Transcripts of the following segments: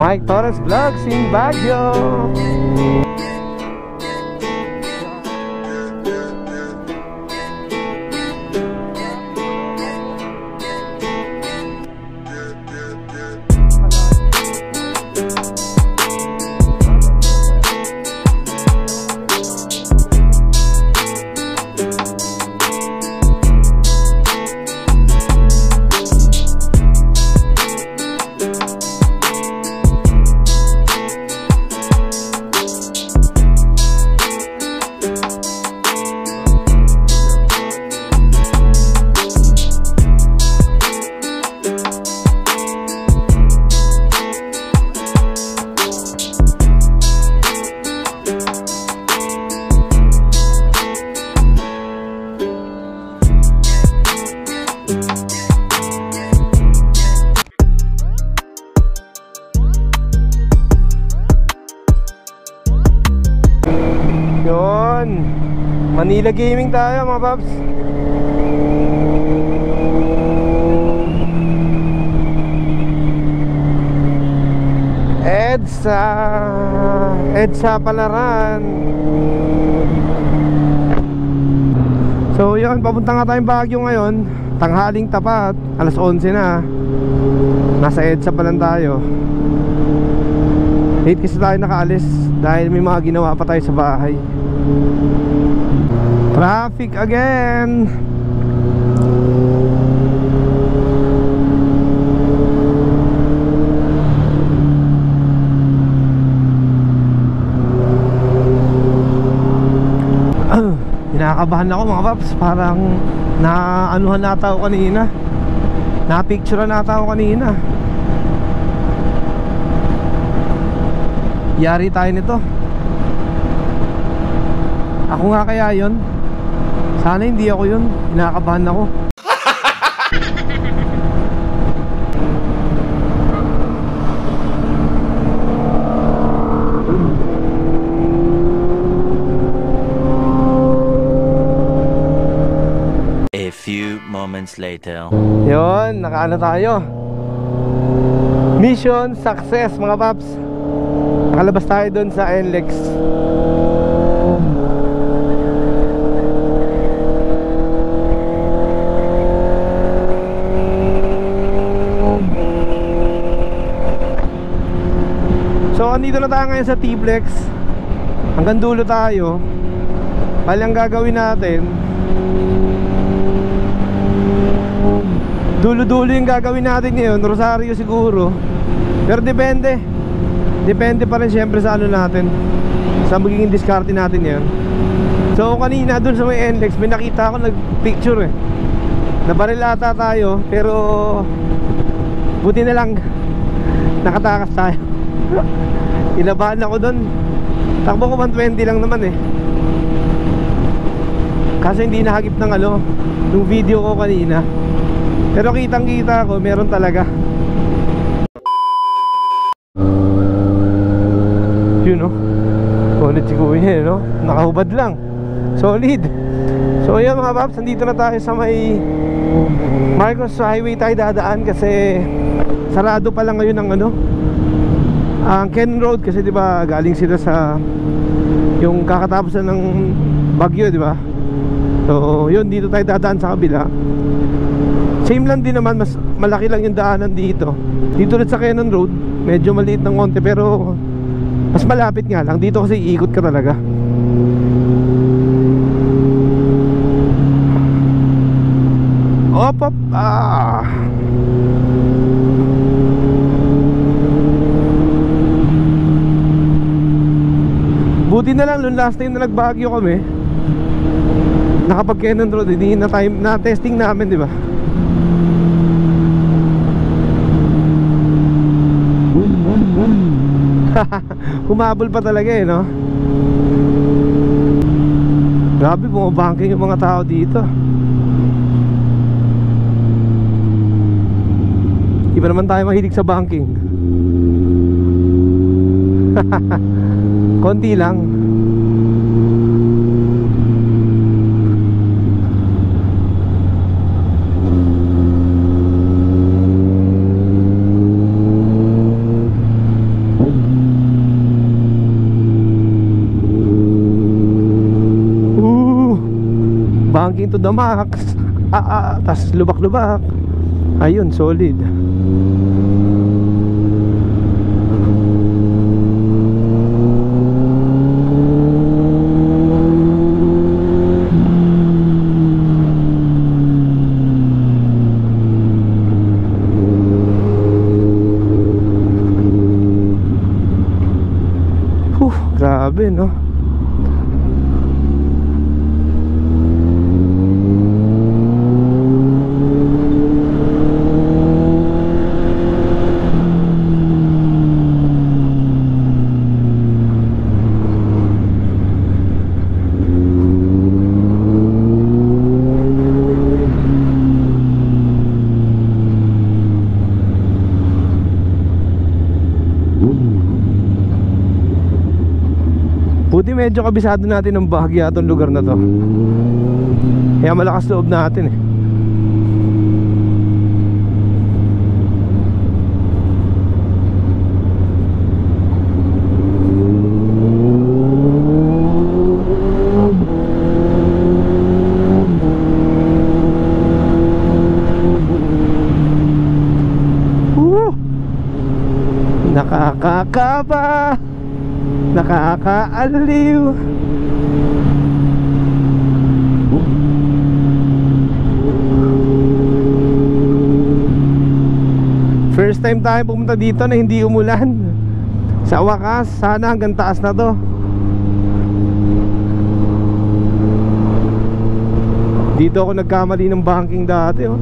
Mike Torres Vlogs in Baguio Manila Gaming tayo mga paps. EDSA EDSA Palaran. So yun, papunta nga tayong Baguio ngayon. Tanghaling tapat, alas 11 na. Nasa EDSA pa lang tayo. Late kasi tayo nakaalis Dahil may mga ginawa pa tayo sa bahay Traffic again. Kinakabahan ako mga paps. Parang naanuhan nata ako kanina. Napicturean nata ako kanina. Yari tayo nito. Ako nga kaya yon Sana hindi ako yun. Kinakabahan ako. A few moments later. Yon, nakaano tayo. Mission success mga paps. Nakalabas tayo dun sa NLEX andito na tayo ngayon sa T-Flex Hanggang dulo tayo. Bali ang gagawin natin Dulo-dulo yung gagawin natin ngayon Rosario siguro. Pero depende. Depende pa rin syempre sa ano natin Sa magiging diskarte natin yan So kanina dun sa may NLEX May nakita ako nag-picture eh. Nabaril ata tayo Pero Buti na lang Nakatakas tayo Inabahan ako dun. Takbo ko 120 lang naman eh. Kasi hindi nahagip ng ano Yung video ko kanina. Pero kitang kita ko Meron talaga. Yun no Solid si kuya no? Nakahubad lang. Solid. So yun mga paps Nandito na tayo sa may Marcos Highway. Tayo dadaan Kasi Sarado pa lang ngayon ang ano ang Ken Road kasi 'di ba galing sila sa yung kakatapos na ng bagyo 'di ba? So yun dito tayo dadaan sa kabila. Same lang din naman mas malaki lang yung daanan dito. Dito ulit sa Kenon Road medyo maliit ng konti pero mas malapit nga lang. Dito kasi iikot ka talaga. Op op ah Buti na lang nung last time na nagbagyo kami. Nakapag Canon Road Hindi na time na testing namin di ba? Humabol pa talaga eh no? Grabe bumabangking yung mga tao dito. Iba naman tayo mahilig sa banking. Konti lang Banking to the max. Ah, ah, tas lubak-lubak. Ayun, solid. Huh, grabe no. Buti medyo kabisado natin ng bahagya itong lugar na to. Kaya malakas loob natin eh! Nakakakaba Nakakaaliw. First time tayo pumunta dito na hindi umulan. Sa wakas, sana hanggang taas na to. Dito ako nagkamali ng banking dati oh.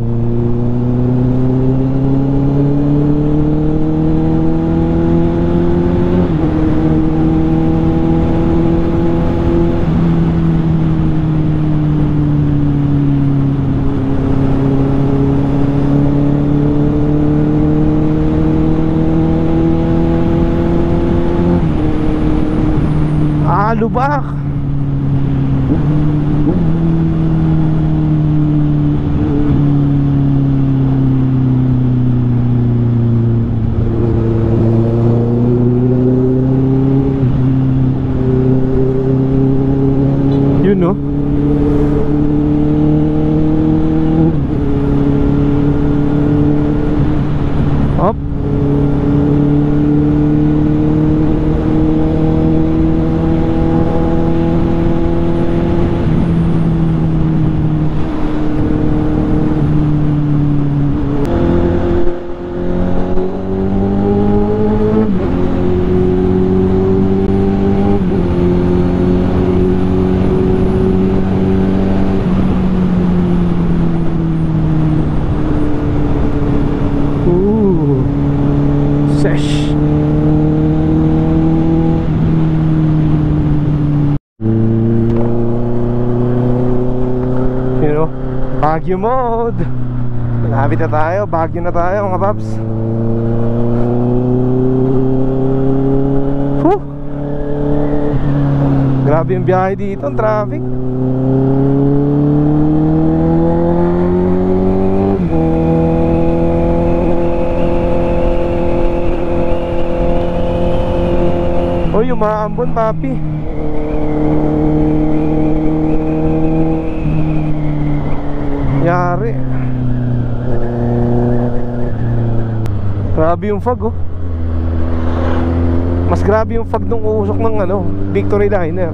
Lubak Yun no Up Ooh. Sesh. You know, Baguio mode. Malapit na tayo, Baguio na tayo mga paps. Whew. Grabe yung biyahe dito, ang traffic. Uy, umaambon papi Yari Grabe yung fog oh. Mas grabe yung fog nung usok ng ano Victory Liner.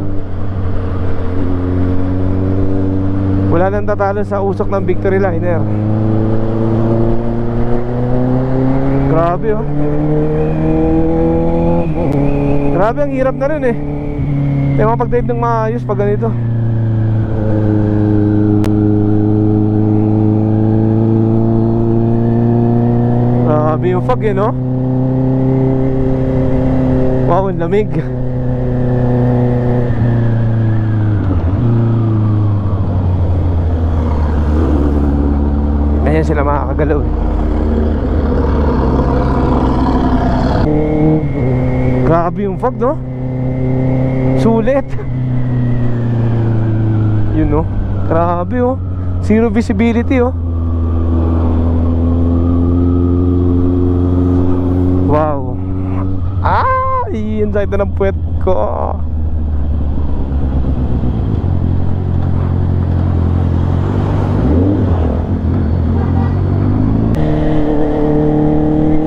Wala nang tatalo sa usok ng Victory Liner. Grabe oh. Grabe ang hirap na rin eh. Hindi makapag-drive ng maayos pag ganito Grabe yung fog eh no Wow ang lamig Ganyan sila makakagalaw eh Grabe yung fog, no? Sulit. Yun, no? Grabe, oh. Zero visibility, oh. inside na ng puwet ko.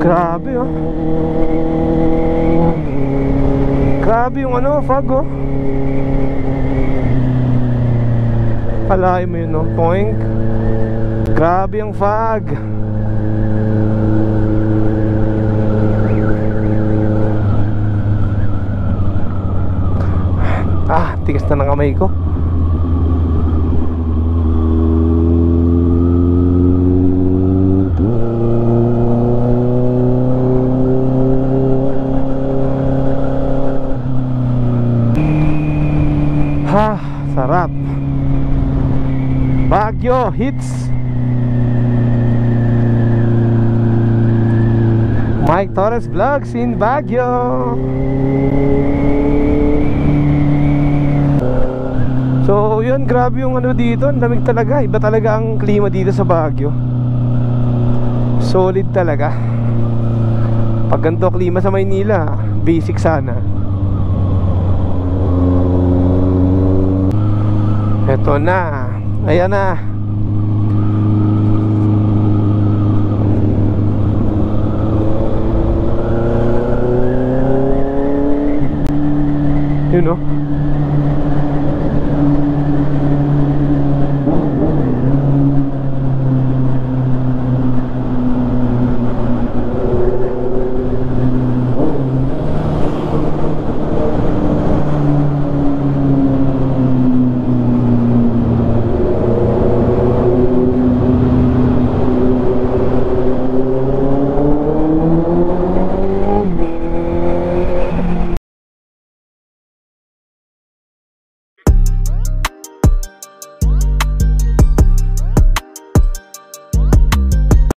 Grabe oh. Grabe yung ano fog oh. Alahin mo yun oh. Poink. Grabe yung fog tigas na ng kamay ko. Ha, sarap. Baguio hits. Mike Torres Vlogs in Baguio. So, yun, grabe yung ano dito. Ang lamig talaga. Iba talaga ang klima dito sa Baguio. Solid talaga. Pag ganito klima sa Maynila, basic sana. Eto na. Ayan na. Yun oh.